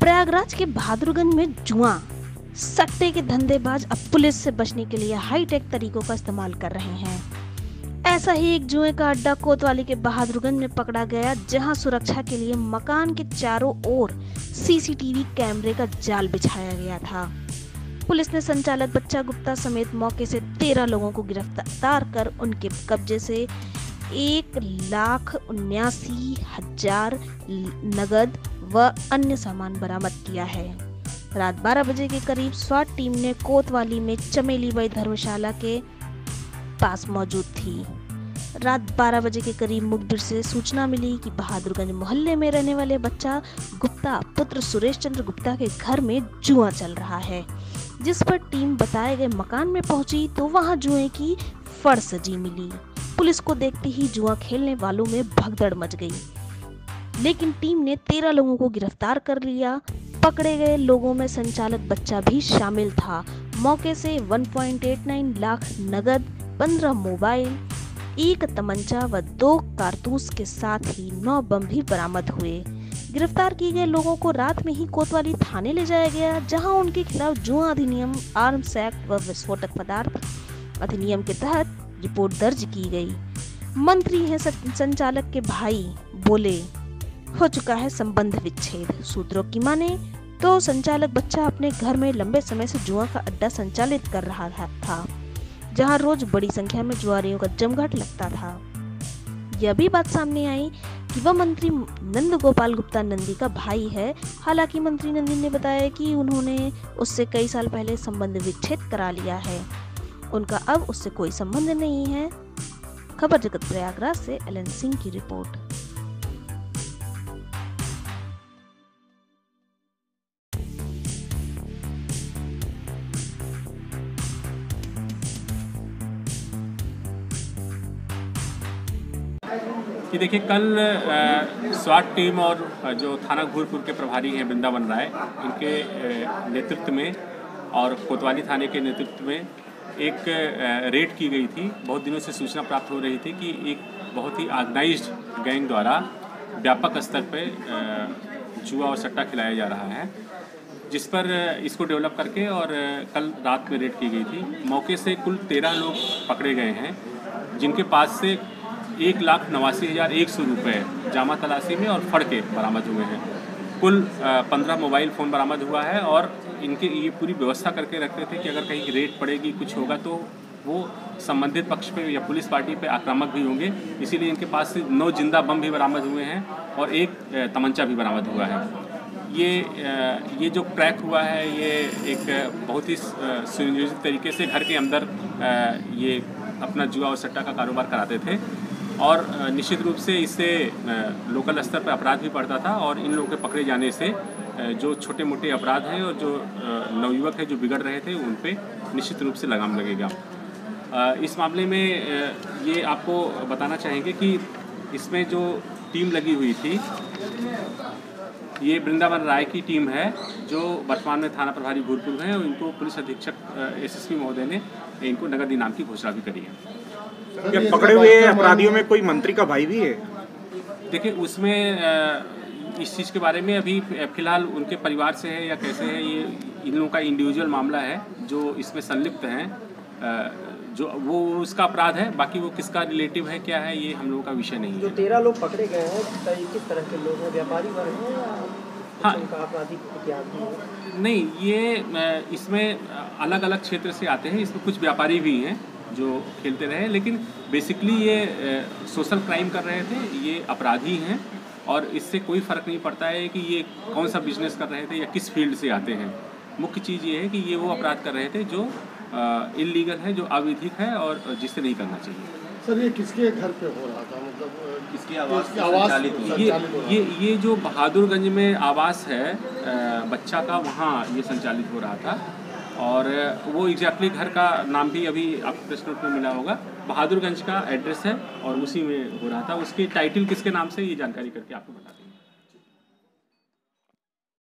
प्रयागराज के बहादुरगंज में जुआ। सट्टे के धंधेबाज अब पुलिस से बचने के लिए हाईटेक तरीकों का इस्तेमाल कर रहे हैं। ऐसा ही एक जुए का अड्डा कोतवाली के बहादुरगंज में पकड़ा गया, जहाँ सुरक्षा के लिए मकान के चारों ओर सीसीटीवी कैमरे का जाल बिछाया गया था। पुलिस ने संचालक बच्चा गुप्ता समेत मौके से तेरह लोगों को गिरफ़्तार कर उनके कब्जे से एक लाख उन्यासी हज़ार नगद व अन्य सामान बरामद किया है। रात 12 बजे के करीब स्वाट टीम ने कोतवाली में चमेली बाई धर्मशाला के पास मौजूद थी। रात 12 बजे के करीब मुखबिर से सूचना मिली कि बहादुरगंज मोहल्ले में रहने वाले बच्चा गुप्ता पुत्र सुरेश चंद्र गुप्ता के घर में जुआ चल रहा है। जिस पर टीम बताए गए मकान में पहुँची तो वहाँ जुए की फड़ सजी मिली। पुलिस को देखते ही जुआ खेलने वालों में भगदड़ मच गई। लेकिन टीम ने तेरह लोगों को गिरफ़्तार कर लिया। पकड़े गए लोगों में संचालक बच्चा भी शामिल था। मौके से 1.89 लाख नगद 15 मोबाइल, एक तमंचा व दो कारतूस के साथ ही नौ बम भी बरामद हुए। गिरफ़्तार किए गए लोगों को रात में ही कोतवाली थाने ले जाया गया, जहाँ उनके खिलाफ जुआ अधिनियम, आर्म्स एक्ट व विस्फोटक पदार्थ अधिनियम के तहत रिपोर्ट दर्ज की गई। मंत्री हैं संचालक के भाई, बोले हो चुका है संबंध विच्छेद। सूत्रों की माने तो संचालक बच्चा अपने घर में लंबे समय से जुआ का अड्डा संचालित कर रहा था जहाँ रोज बड़ी संख्या में जुआरियों का जमघट लगता था। यह भी बात सामने आई कि वह मंत्री नंद गोपाल गुप्ता नंदी का भाई है। हालाँकि मंत्री नंदी ने बताया कि उन्होंने उससे कई साल पहले संबंध विच्छेद करा लिया है। उनका अब उससे कोई संबंध नहीं है। खबर जगत प्रयागराज से एल सिंह की रिपोर्ट। कि देखिए, कल स्वाट टीम और जो थाना घूरपुर के प्रभारी हैं वृंदावन राय, इनके नेतृत्व में और कोतवाली थाने के नेतृत्व में एक रेड की गई थी। बहुत दिनों से सूचना प्राप्त हो रही थी कि एक बहुत ही ऑर्गेनाइज्ड गैंग द्वारा व्यापक स्तर पर जुआ और सट्टा खिलाया जा रहा है, जिस पर इसको डेवलप करके और कल रात में रेड की गई थी। मौके से कुल तेरह लोग पकड़े गए हैं, जिनके पास से एक लाख नवासी हज़ार एक सौ रुपये जामा तलाशी में और फड़ के बरामद हुए हैं। कुल पंद्रह मोबाइल फ़ोन बरामद हुआ है और इनके ये पूरी व्यवस्था करके रखते थे कि अगर कहीं रेट पड़ेगी, कुछ होगा तो वो संबंधित पक्ष पे या पुलिस पार्टी पे आक्रामक भी होंगे। इसीलिए इनके पास से नौ ज़िंदा बम भी बरामद हुए हैं और एक तमंचा भी बरामद हुआ है। ये ये जो ट्रैक हुआ है, ये एक बहुत ही सुनियोजित तरीके से घर के अंदर ये अपना जुआ और सट्टा का कारोबार कराते थे। और निश्चित रूप से इससे लोकल स्तर पर अपराध भी बढ़ता था और इन लोगों के पकड़े जाने से जो छोटे मोटे अपराध हैं और जो नवयुवक हैं जो बिगड़ रहे थे, उन पर निश्चित रूप से लगाम लगेगा। इस मामले में ये आपको बताना चाहेंगे कि इसमें जो टीम लगी हुई थी, ये वृंदावन राय की टीम है, जो वर्तमान में थाना प्रभारी भूलपुर हैं, और इनको पुलिस अधीक्षक एसएसपी महोदय ने इनको नगद इनाम की घोषणा भी करी है। क्या पकड़े हुए अपराधियों में कोई मंत्री का भाई भी है? देखिए उसमें इस चीज़ के बारे में अभी फ़िलहाल उनके परिवार से है या कैसे है ये इन लोगों का इंडिविजुअल मामला है जो इसमें संलिप्त हैं। जो वो उसका अपराध है बाकी वो किसका रिलेटिव है क्या है ये हम लोगों का विषय नहीं जो तेरह लोग पकड़े गए हैं किस तरह के लोग हैं व्यापारी वर्ग हैं हाँ। नहीं ये इसमें अलग अलग क्षेत्र से आते हैं इसमें कुछ व्यापारी भी हैं। जो खेलते रहे लेकिन बेसिकली ये सोशल क्राइम कर रहे थे ये अपराधी हैं और इससे कोई फ़र्क नहीं पड़ता है कि ये कौन सा बिज़नेस कर रहे थे या किस फ़ील्ड से आते हैं। मुख्य चीज़ ये है कि ये वो अपराध कर रहे थे जो इलीगल है जो अविधिक है और जिससे नहीं करना चाहिए। सर ये किसके घर पे हो रहा था? मतलब किसकी आवास आवास ये ये ये जो बहादुरगंज में आवास है बच्चा का वहाँ ये संचालित हो रहा था। और वो एग्जैक्टली घर का नाम भी अभी आपको प्रेस नोट में मिला होगा। बहादुरगंज का एड्रेस है और उसी में हो रहा था। उसकी टाइटल किसके नाम से, ये जानकारी करके आपको बता